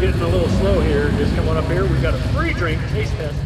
getting a little slow here, just coming up here. We've got a free drink taste test.